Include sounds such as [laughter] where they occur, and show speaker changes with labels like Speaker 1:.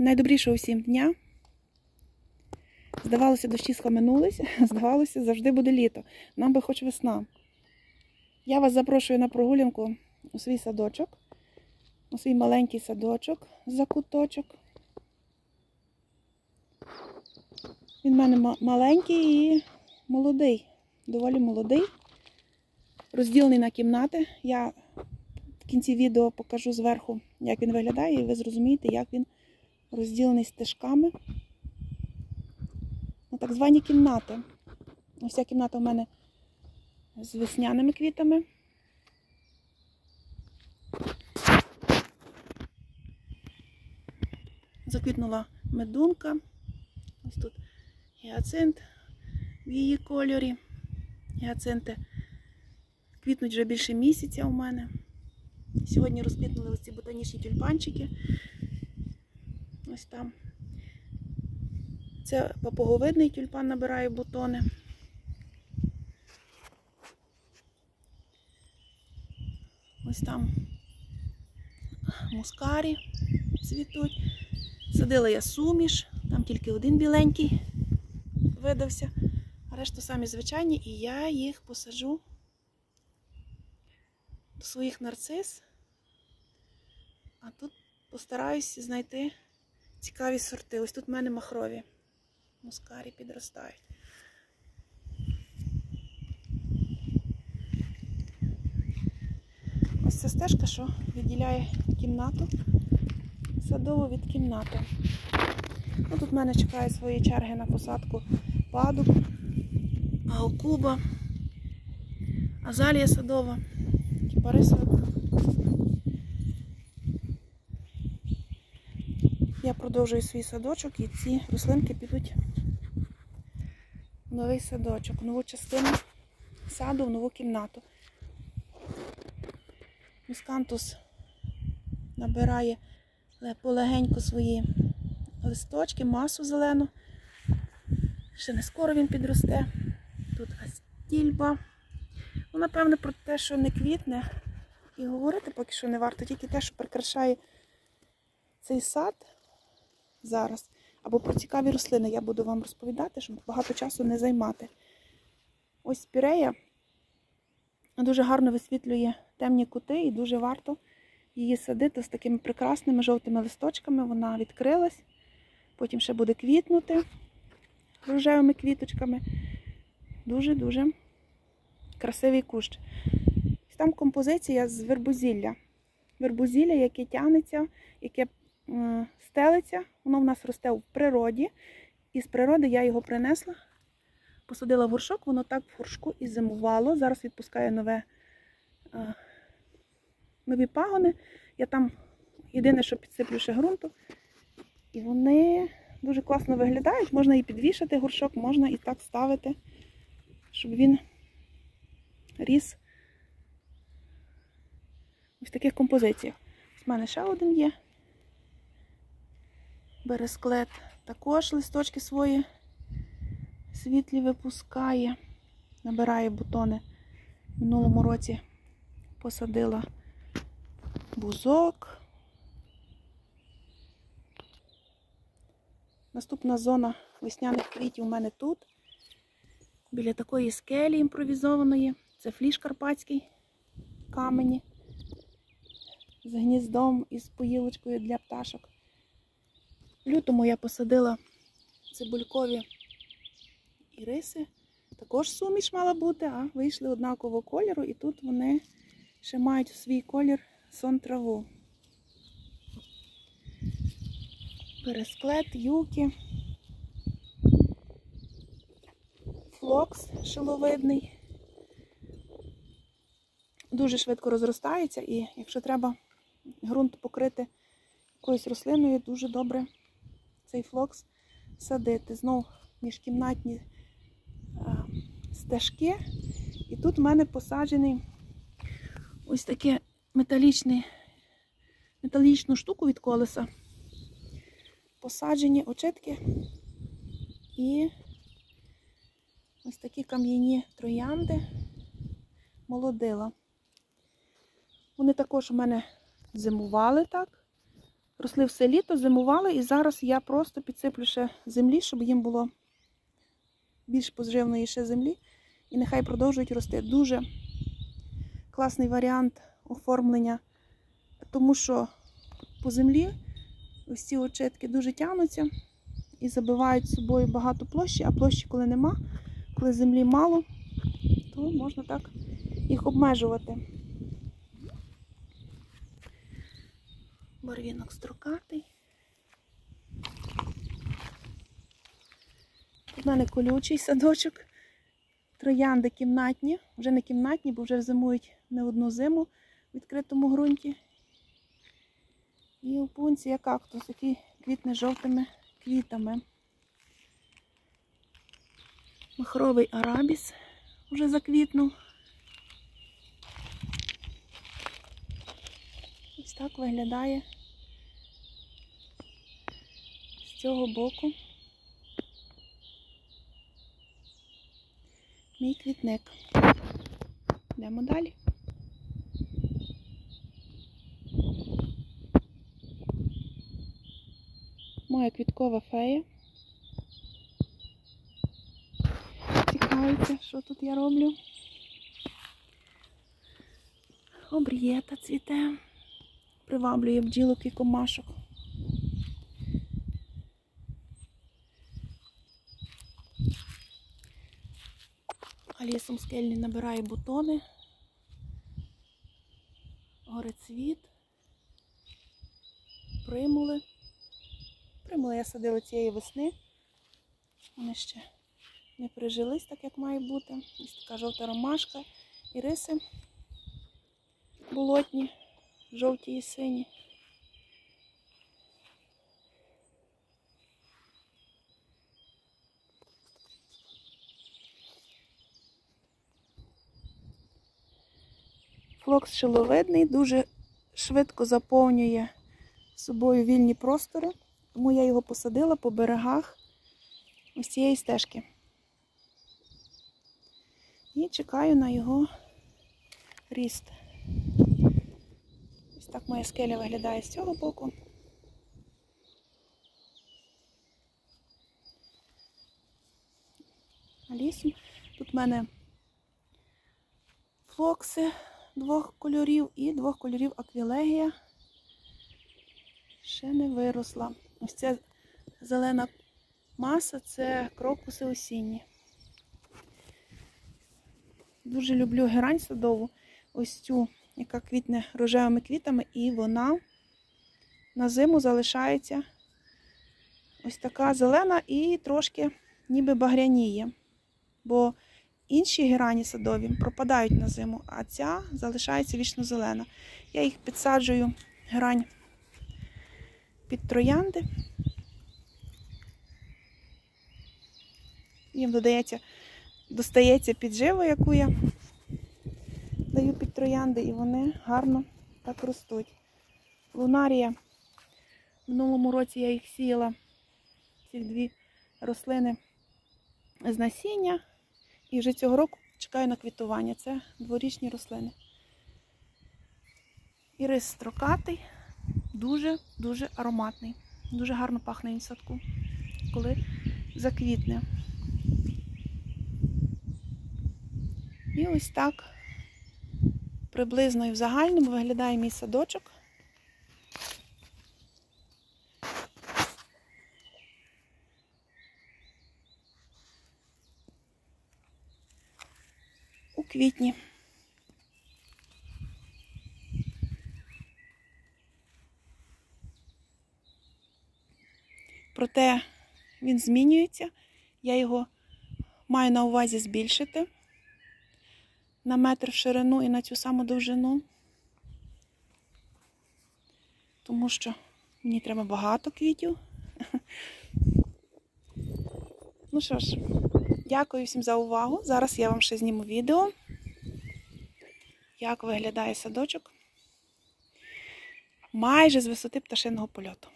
Speaker 1: Найдобрішого всім дня. Здавалося, дощі схаменулись, [laughs] здавалося, завжди буде літо. Нам би хоч весна. Я вас запрошую на прогулянку у свій садочок, у свій маленький садочок за куточок. Він в мене маленький і молодий, доволі молодий, розділений на кімнати. Я в кінці відео покажу зверху, як він виглядає, і ви зрозумієте, як він розділений стежками. Ну, так звані кімнати. Ось ця кімната у мене з весняними квітами. Заквітнула медунка. Ось тут гіацинт в її кольорі. Гіацинти квітнуть вже більше місяця у мене. Сьогодні розквітнули ось ці ботанічні тюльпанчики. Ось там. Це папуговидний тюльпан набирає бутони. Ось там мускарі цвітуть. Садила я суміш, там тільки один біленький видався, а решта самі звичайні, і я їх посаджу до своїх нарцис. А тут постараюся знайти цікаві сорти. Ось тут в мене махрові мускарі підростають. Ось ця стежка, що відділяє кімнату садову від кімнати. Ну, тут в мене чекає свої черги на посадку падуб, аукуба, азалія садова, кіпарисовик. Я продовжую свій садочок і ці рослинки підуть в новий садочок, в нову частину саду, в нову кімнату. Міскантус набирає полегенько свої листочки, масу зелену. Ще не скоро він підросте. Тут астільба. Ну, напевно, про те, що не квітне, і говорити поки що не варто, тільки те, що прикрашає цей сад зараз. Або про цікаві рослини я буду вам розповідати, щоб багато часу не займати. Ось спірея дуже гарно висвітлює темні кути і дуже варто її садити з такими прекрасними жовтими листочками. Вона відкрилась, потім ще буде квітнути рожевими квіточками. Дуже-дуже красивий кущ. Там композиція з вербузілля. Вербузілля, яке тягнеться, яке стелиться, воно в нас росте в природі. І з природи я його принесла, посадила в горшок, воно так в горшку і зимувало. Зараз відпускає нове, е, нові пагони. Я там єдине, що підсиплю ще ґрунту. І вони дуже класно виглядають. Можна і підвішати горшок, можна і так ставити, щоб він ріс в таких композиціях. В мене ще один є. Бересклет також листочки свої світлі випускає, набирає бутони. В минулому році посадила бузок. Наступна зона весняних квітів у мене тут. Біля такої скелі імпровізованої. Це фліш карпатський камені з гніздом і з поїлочкою для пташок. Лютому я посадила цибулькові іриси. Також суміш мала бути, а вийшли однакового кольору, і тут вони ще мають свій колір сон траву. Пересклет, юки, флокс шиловидний. Дуже швидко розростається, і якщо треба ґрунт покрити якоюсь рослиною, дуже добре цей флокс садити. Знов міжкімнатні стежки. І тут в мене посаджений ось таке металічну штуку від колеса. Посаджені очитки і ось такі кам'яні троянди молодила. Вони також у мене зимували так, росли все літо, зимували, і зараз я просто підсиплю ще землі, щоб їм було більш поживної ще землі. І нехай продовжують рости. Дуже класний варіант оформлення, тому що по землі ось ці очитки дуже тягнуться і забивають собою багато площі, а площі, коли нема, коли землі мало, то можна так їх обмежувати. Барвінок строкатий. Тут в мене колючий садочок. Троянди кімнатні, вже не кімнатні, бо вже зимують не одну зиму в відкритому ґрунті. І опунція кактус, який квітне жовтими квітами. Махровий арабіс вже заквітнув. Ось так виглядає з цього боку мій квітник. Йдемо далі. Моя квіткова фея. Цікавиться, що тут я роблю. Обрієта цвіте, приваблює бджілок і комашок. А лісом скельний набирає бутони, горецвіт, примули. Примули я садила цієї весни. Вони ще не прижились так, як має бути. Ось така жовта ромашка і риси болотні, жовті і сині. Флокс шиловидний, дуже швидко заповнює собою вільні простори, тому я його посадила по берегах ось цієї стежки. І чекаю на його ріст. Ось так моя скеля виглядає з цього боку. Лісом тут в мене флокси двох кольорів і двох кольорів аквілегія. Ще не виросла. Ось ця зелена маса це крокуси осінні. Дуже люблю герань садову, ось цю, яка квітне рожевими квітами, і вона на зиму залишається ось така зелена і трошки ніби багряніє. Бо інші герані садові пропадають на зиму, а ця залишається вічно зелена. Я їх підсаджую грань під троянди. Їм додається, достається піджива, яку я даю під троянди, і вони гарно так ростуть. Лунарія. В минулому році я їх сіяла, ці дві рослини з насіння. І вже цього року чекаю на квітування. Це дворічні рослини. Ірис строкатий, дуже-дуже ароматний. Дуже гарно пахне він в садку, коли заквітне. І ось так приблизно і в загальному виглядає мій садочок. У квітні. Проте він змінюється. Я його маю на увазі збільшити на метр в ширину і на цю саму довжину, тому що мені треба багато квітів. [laughs] Ну що ж, дякую всім за увагу. Зараз я вам ще зніму відео, як виглядає садочок майже з висоти пташиного польоту.